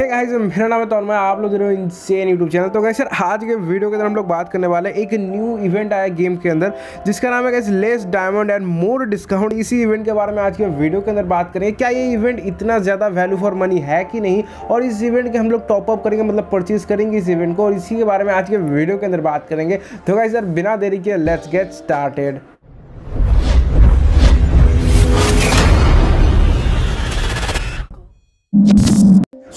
Hey guys मेरा नाम है तौर आप लोग रहे इनसेन यूट्यूब चैनल तो गाइस सर आज के वीडियो के अंदर हम लोग बात करने वाले एक न्यू इवेंट आया गेम के अंदर, जिसका नाम है guys less diamond and more discount इसी इवेंट के बारे में आज के वीडियो के अंदर बात करेंगे, क्या ये इवेंट इतना ज़्यादा वैल्यू फॉर मनी है कि नहीं? और इस इवेंट के हम लोग टॉपअप करेंगे मतलब परचेज करेंगे इस इवेंट को, और इसी के बारे में आज के वीडियो के अंदर बात करेंगे। तो गाइस सर बिना देरी के let's get started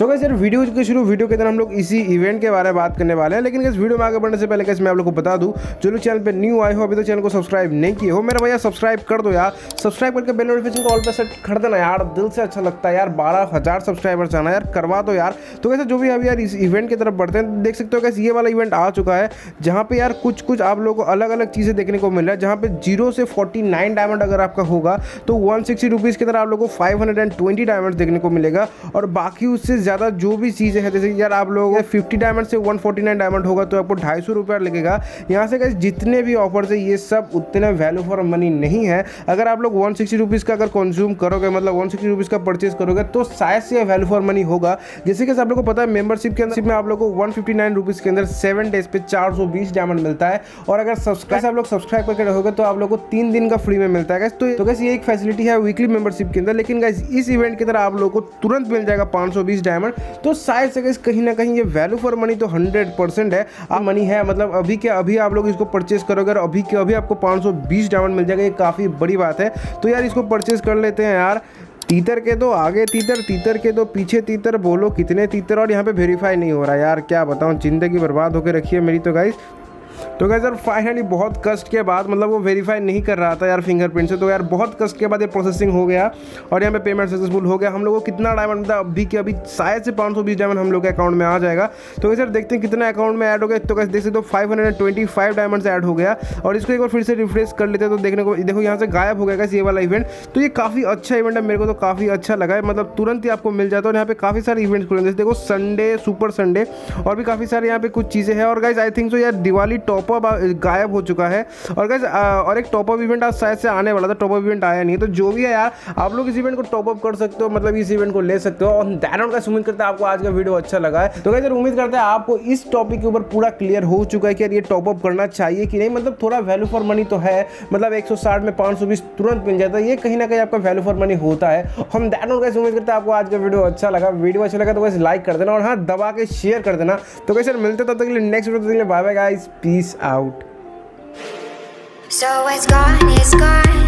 so guys यार वीडियो के शुरू वीडियो के अंदर हम लोग इसी इवेंट के बारे में बात करने वाले हैं। लेकिन इस वीडियो में आगे बढ़ने से पहले कैसे मैं आप लोग को बता दूँ, जो लोग चैनल पर न्यू आए हो, अभी तो चैनल को सब्सक्राइब नहीं किए हो, मेरा भैया सब्सक्राइब कर दो यार। सब्सक्राइब करके बेल नोटिफिकेशन को ऑल पे सेट कर देना यार, दिल से अच्छा लगता है यार, बारह हज़ार सब्सक्राइबर चाहना यार, करवा दो यार। तो कैसे जो भी अभी यार इस इवेंट की तरफ़ बढ़ते हैं देख सकते हो कैसे ये वाला इवेंट आ चुका है, जहाँ पे यार कुछ कुछ आप लोगों को अलग अलग चीज़ें देखने को मिल रहा है, जहाँ पे ज़ीरो से फोर्टी नाइन डायमंड अगर आपका होगा तो वन सिक्सटी रुपीज़ की तरह आप लोगों को five hundred and twenty diamond देखने को मिलेगा, और बाकी उससे ज़्यादा जो भी चीज़ें हैं, जैसे यार आप लोगों फिफ्टी डायमंड से वन फोर्टी नाइन डायमंड होगा तो आपको ढाई सौ रुपया लगेगा। यहाँ से कैसे जितने भी ऑफर्स है, ये सब उतने वैल्यू फॉर मनी नहीं है। अगर आप लोग वन सिक्सटी रुपीज़ का अगर कंज्यूम करोगे मतलब वन सिक्सटी रुपीज़ का परचेज करोगे तो शायद से वैल्यू फॉर मनी होगा। जैसे कि आप लोग को पता है मेंबरशिप के अंदर में आप लोग को वन फिफ्टी नाइन रुपीज़ के अंदर सेवन डेज़ पे चार सौ बीस डायमंड मिलता है। और अगर सब्सक्राइब आप लोग सब्सक्राइब करके रहोगे तो आप लोग को तीन दिन का फ्री में मिलता है तो तो ये एक फैसिलिटी है वीकली मेंबरशिप के अंदर। लेकिन इस इवेंट की तरह आप लोग को तुरंत मिल जाएगा पाँच सौ बीस डायमंड तो शायद से कहीं ना कहीं ये वैल्यू फॉर मनी तो हंड्रेड परसेंट है। आप मनी है मतलब अभी के, अभी आप लोग इसको परचेस करोगे, और अभी के, अभी आपको पाँच सौ बीस डायमंड मिल जाएगा, ये काफ़ी बड़ी बात है। तो यार इसको परचेस कर लेते हैं यार। तीतर के दो, आगे तीतर तीतर के दो, पीछे तीतर, बोलो कितने तीतर, और यहाँ पे वेरीफाई नहीं हो रहा यार, क्या बताऊँ, ज़िंदगी बर्बाद होकर रखी है मेरी तो गाइस तो क्या यार फाइनली बहुत कष्ट के बाद मतलब वो वेरीफाई नहीं कर रहा था यार फिंगरप्रिंट से तो यार बहुत कष्ट के बाद ये प्रोसेसिंग हो गया और यहाँ पे पेमेंट सक्सेसफुल हो गया। हम लोग को कितना डायमंड मिलता अभी के अभी शायद से पाँच सौ बीस डायमंड हम लोग के अकाउंट में आ जाएगा। तो सर देखते हैं कितना अकाउंट में ऐड हो गया तो कैसे देख सकते हो five hundred twenty five diamond add हो गया और इसको एक बार फिर से रिफ्रेश कर लेते हैं। तो देखने को, देखो, यहाँ से गायब हो गया ये वाला इवेंट तो ये काफ़ी अच्छा इवेंट है, मेरे को तो काफ़ी अच्छा लगा है। मतलब तुरंत ही आपको मिल जाता है और यहाँ पे काफ़ी सारे इवेंट्स खुले जैसे देखो संडे सुपर संडे और भी काफ़ी सारे यहाँ पे कुछ चीज़ें हैं। और गाइज़ आई थिंक सो यार, दिवाली टॉपअप गायब हो चुका है। और गैस और एक टॉपअप इवेंट आज शायद से आने वाला था टॉपअप इवेंट आया नहीं तो जो भी है यार, आप लोग इस इवेंट को टॉपअप कर सकते हो मतलब इस इवेंट को ले सकते हो। और दैनोट का उम्मीद करते हैं आपको आज का वीडियो अच्छा लगा है। तो कैसे उम्मीद करते हैं आपको इस टॉपिक के ऊपर पूरा क्लियर हो चुका है कि यार ये टॉपअप करना चाहिए कि नहीं। मतलब थोड़ा वैल्यू फॉर मनी तो है मतलब एक में पाँच तुरंत मिल जाता है। ये कहीं ना कहीं आपका वैल्यू फॉर मनी होता है। हम दैनोट का उम्मीद करते हैं आपको आज का वीडियो अच्छा लगा। वीडियो अच्छा लगा तो वैसे लाइक कर देना और हाँ दबा के शेयर कर देना। तो कैसे मिलते तब तक के लिए next video bye bye guys Peace out. So it's gone, it's gone.